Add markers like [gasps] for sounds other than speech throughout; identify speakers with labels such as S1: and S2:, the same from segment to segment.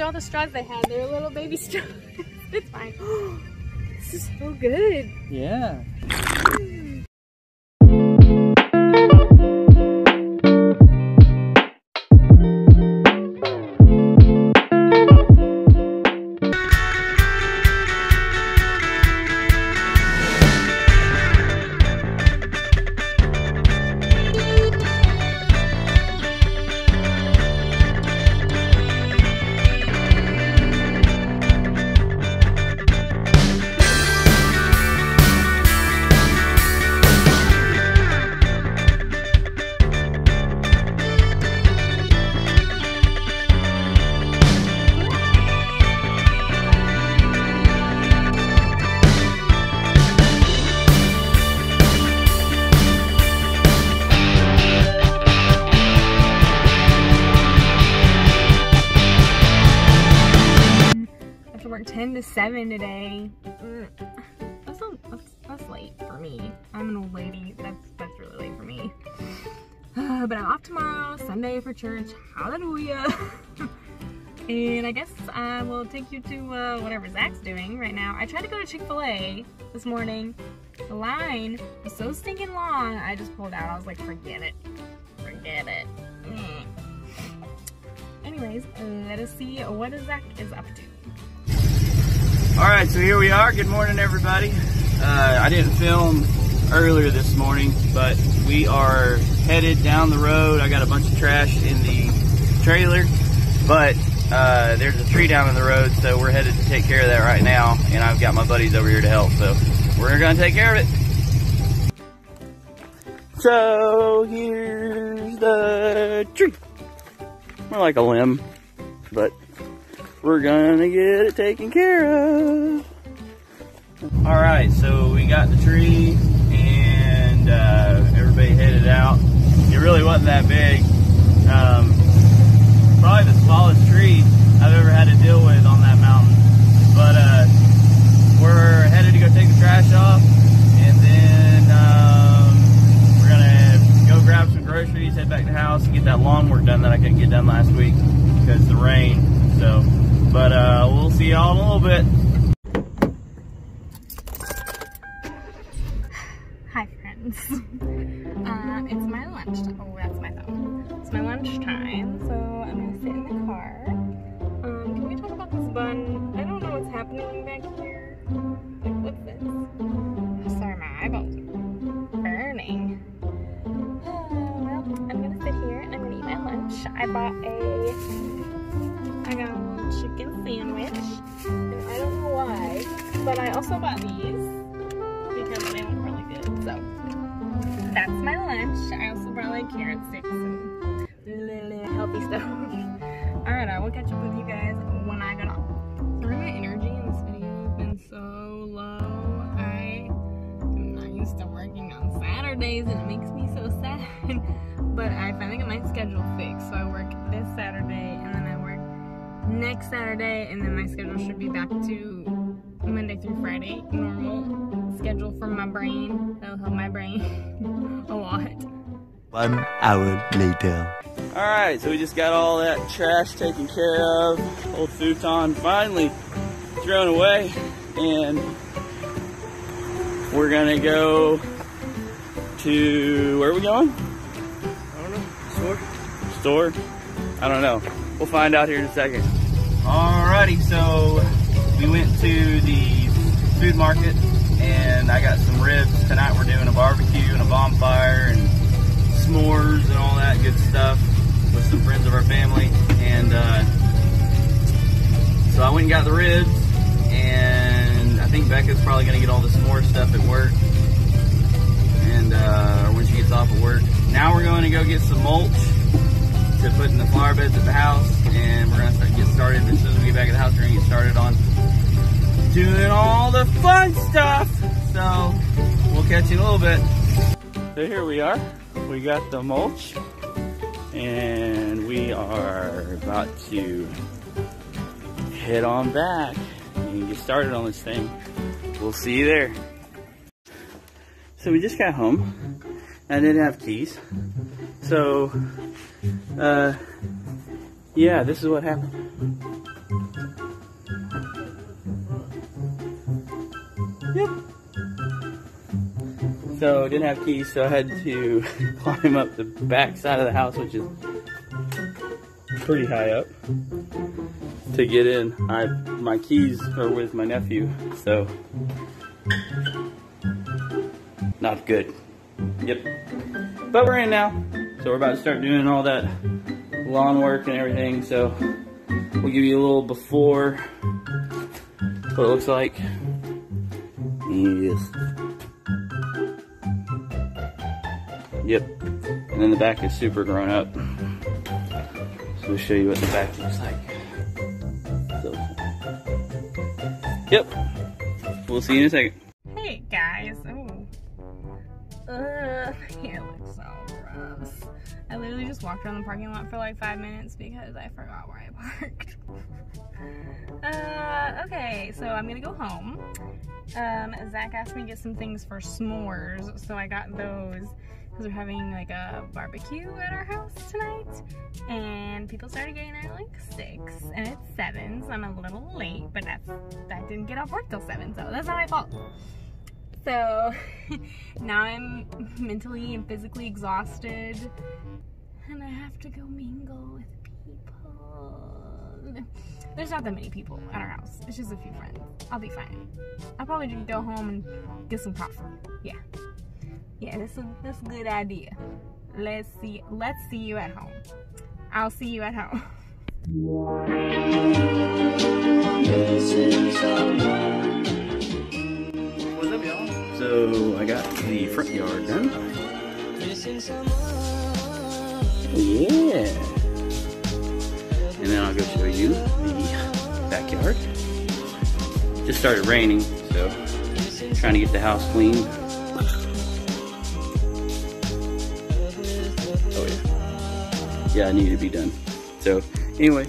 S1: all the straws they had. They're little baby [laughs] straws. it's fine. [gasps] this is so good.
S2: Yeah.
S1: 10 to 7 today. Mm. That's, not, that's, that's late for me. I'm an old lady. That's, that's really late for me. Uh, [sighs] but I'm off tomorrow, Sunday for church. Hallelujah. [laughs] and I guess I will take you to uh, whatever Zach's doing right now. I tried to go to Chick-fil-A this morning. The line was so stinking long, I just pulled out. I was like, forget it. Forget it. Mm. Anyways, let us see what Zach is up to.
S2: All right, so here we are. Good morning, everybody. Uh, I didn't film earlier this morning, but we are headed down the road. I got a bunch of trash in the trailer, but uh, there's a tree down in the road, so we're headed to take care of that right now. And I've got my buddies over here to help, so we're gonna take care of it. So here's the tree. More like a limb, but we're gonna get it taken care of. All right, so we got the tree and uh, everybody headed out. It really wasn't that big. Um, probably the smallest tree I've ever had to deal with on that mountain. But uh, we're headed to go take the trash off, and then um, we're gonna go grab some groceries, head back to the house, and get that lawn work done that I couldn't get done last week because the rain. So, but uh, we'll see y'all in a little bit.
S1: Hi, friends. [laughs] Uh, it's my lunch. Oh, that's but I also bought these because they look really good. So that's my lunch. I also brought like carrot sticks and healthy stuff. [laughs] Alright, I will catch up with you guys when I get off. Sorry my energy in this video has been so low. I am not used to working on Saturdays and it makes me so [laughs] sad. but I finally got my schedule fixed. So I work this Saturday and then I work next Saturday and then my schedule normal schedule for my brain. That'll help my brain [laughs] a lot.
S3: One hour later.
S2: All right, so we just got all that trash taken care of. Old futon finally thrown away, and we're gonna go to where are we going?
S4: I don't know. Store?
S2: Store? I don't know. We'll find out here in a second. Alrighty, so we went to the food market, and I got some ribs. Tonight we're doing a barbecue and a bonfire and s'mores and all that good stuff with some friends of our family. And uh, so I went and got the ribs, and I think Becca's probably gonna get all the s'more stuff at work, and uh, when she gets off at work. Now we're going to go get some mulch to put in the flower beds at the house, and we're gonna start, get started as soon as we get back at the house. We're gonna get started on doing all the fun stuff. So we'll catch you in a little bit. So here we are. We got the mulch, and we are about to head on back and get started on this thing. We'll see you there. So we just got home. I didn't have keys. So, uh, yeah, this is what happened. Yep. So didn't have keys, so I had to [laughs] climb up the back side of the house, which is pretty high up, to get in. I my keys are with my nephew, so not good. Yep. But we're in now, so we're about to start doing all that lawn work and everything. So we'll give you a little before what it looks like. Yep. And then the back is super grown up. So we'll show you what the back looks like. So, yep. We'll see you in a second.
S1: Just walked around the parking lot for like five minutes because I forgot where I parked. [laughs] uh, okay, so I'm gonna go home. Um, Zach asked me to get some things for s'mores, so I got those because we're having like a barbecue at our house tonight. And people started getting there like six, and it's seven, so I'm a little late, but that's I didn't get off work till seven, so that's not my fault. So [laughs] now I'm mentally and physically exhausted, and I have to go mingle with people. There's not that many people at our house. It's just a few friends. I'll be fine. I'll probably just go home and get some coffee. Yeah. Yeah, that's a that's a good idea. Let's see let's see you at home. I'll see you at home.
S2: What's up, y'all? So I got the front yard done. Yeah. And then I'll go show you the backyard. Just started raining, so trying to get the house clean. Oh yeah. Yeah, I need to be done. So anyway,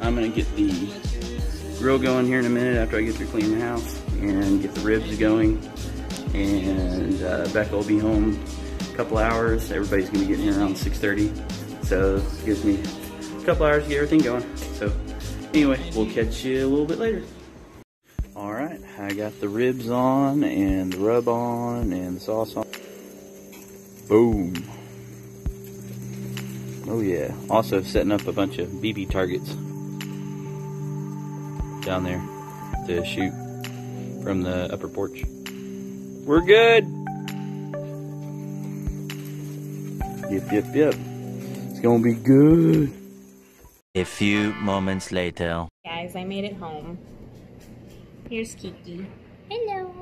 S2: I'm gonna get the grill going here in a minute after I get through cleaning the house and get the ribs going. And uh, Becca will be home couple hours. Everybody's gonna be getting here around 6:30, so it gives me a couple hours to get everything going. So anyway, we'll catch you a little bit later. All right, I got the ribs on and the rub on and the sauce on. Boom. Oh yeah. Also setting up a bunch of BB targets down there to shoot from the upper porch. We're good. Yep, yep, yep. It's gonna be good.
S3: A few moments later.
S1: Guys, I made it home. Here's Kiki. Hello.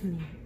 S1: Good morning.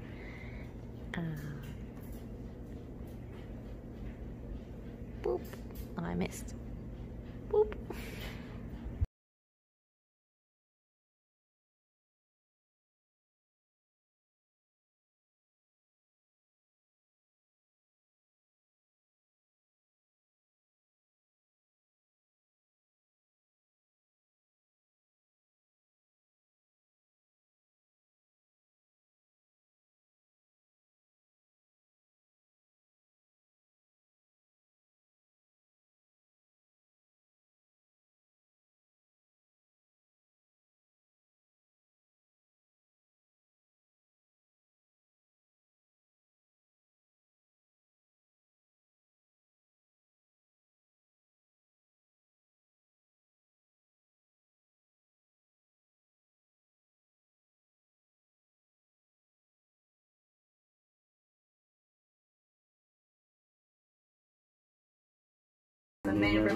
S1: The man for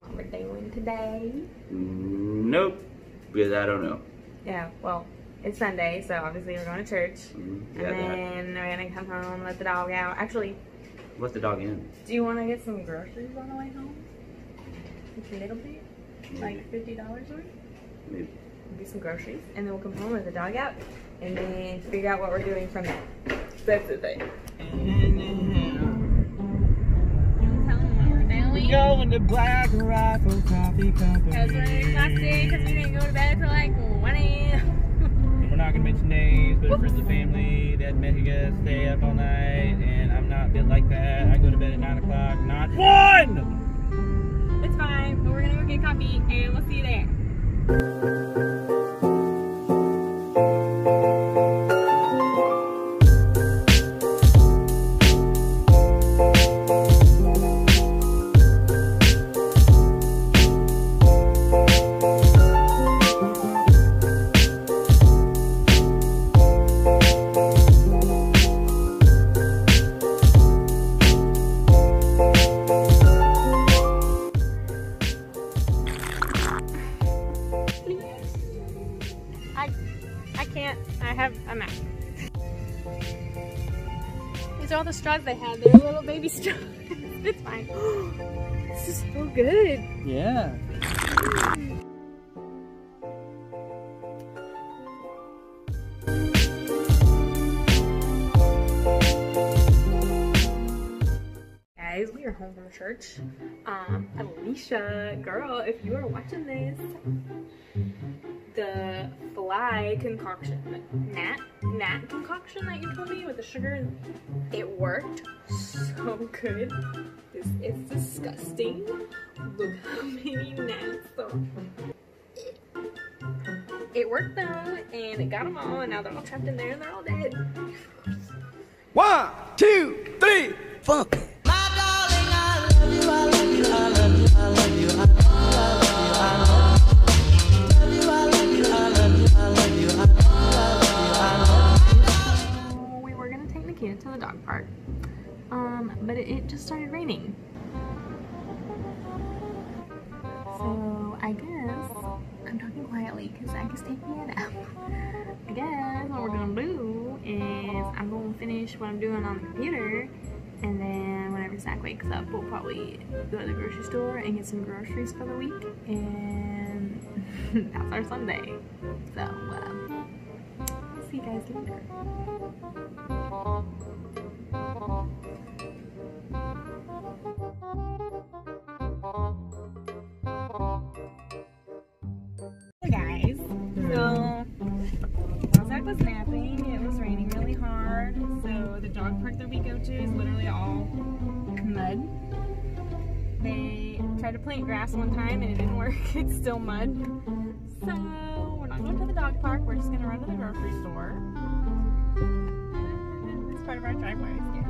S1: What we're doing today.
S2: Nope. Because I don't know.
S1: Yeah, well, it's Sunday, so obviously we're going to church.
S2: Mhm,
S1: And
S2: got that.
S1: then we're gonna come home, let the dog out. Actually,
S2: Let the dog in.
S1: do you want to get some groceries on the way home? Just a little bit, like fifty dollars worth.
S2: Maybe.
S1: Get some groceries, and then we'll come home, let the dog out, and then figure out what we're doing from there. That's the thing.
S2: Going to Black Rifle Coffee Company.
S1: Because we're exhausted because we didn't go to bed till like 1 a.m.
S2: We're not gonna mention names, but friends the family that make us stay up all night, and I'm not built like that. I go to bed at 9 o'clock, not 1!
S1: It's fine, but we're gonna go get coffee and we'll see you there. Straws they had. They're little baby straws. [laughs] it's fine. [gasps] this is so good.
S2: Yeah.
S1: Home from church. Um, Alicia, girl, if you are watching this, the fly concoction, nat, nat concoction that you told me with the sugar, it worked so good. This is disgusting. Look how many gnats. So it worked though, and it got them all, and now they're all trapped in there, and they're all dead.
S4: One, two, three, funk.
S1: It, just started raining. So I guess I'm talking quietly because I guess taking a nap. I guess what we're gonna do is I'm gonna finish what I'm doing on the computer, and then whenever Zach wakes up, we'll probably go to the grocery store and get some groceries for the week, and [laughs] that's our Sunday. So. Um, see you guys later. We go to is literally all mud. They tried to plant grass one time and it didn't work. [laughs] It's still mud. So we're not going to the dog park. We're just gonna run to the grocery store. It's part of our driveway. Yeah.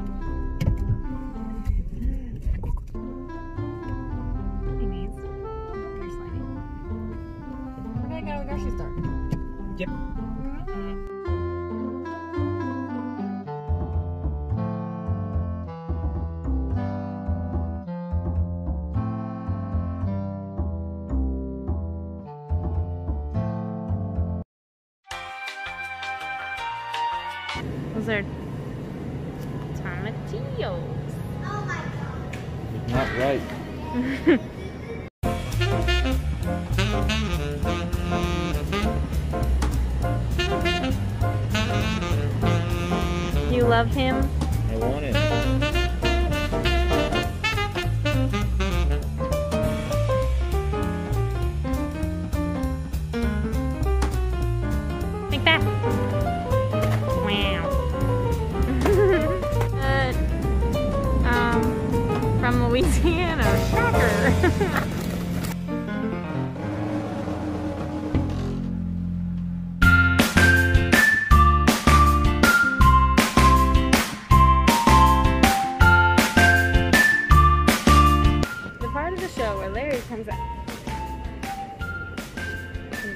S1: He needs. To the grocery store.
S2: Yep.
S1: Are tomatillos.
S2: Oh not right. [laughs]
S1: You love him?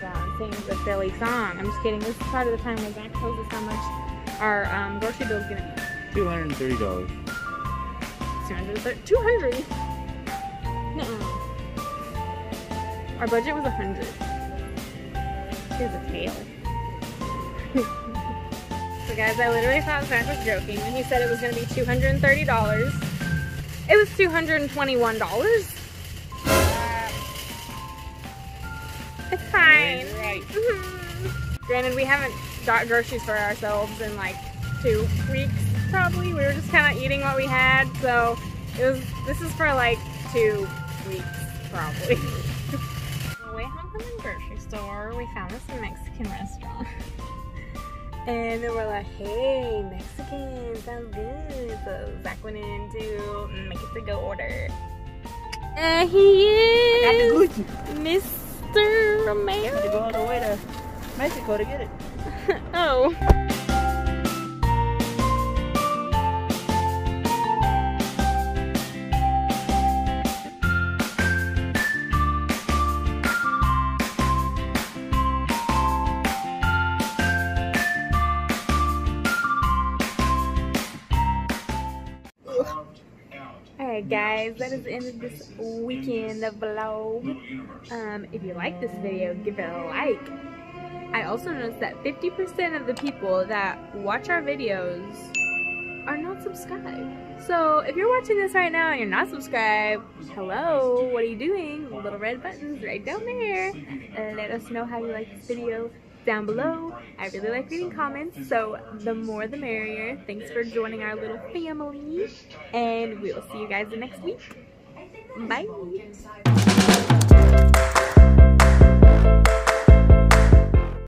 S1: And sings a silly song. I'm just kidding. This is part of the time where Zach tells us how much our um, grocery is gonna be.
S2: Two hundred and thirty dollars.
S1: 200 200 Nuh-uh. our budget was 100 here's a tail [laughs] so guys i literally thought zach was joking when he said it was going to be $230 it was $221 it's fine
S2: Right.
S1: Mhm. Granted, we haven't got groceries for ourselves in like two weeks, probably. We were just kind of eating what we had, so it was. This is for like two weeks, probably. On the way home from the grocery store, we found this Mexican restaurant. [laughs] And they were like, hey, Mexican, sounds good. So Zach went in to make it to go order. And he is Mr. Romero.
S2: to go all the way to Mexico to get it. [laughs]
S1: oh. Alright guys, that is the end of this weekend vlog. Um, if you like this video, give it a like. I also noticed that 50% of the people that watch our videos are not subscribed. So if you're watching this right now and you're not subscribed, hello, what are you doing? Little red buttons right down there. Uh, let us know how you like this video down below. I really like reading comments, so the more the merrier. Thanks for joining our little family, and we will see you guys the next week. Bye!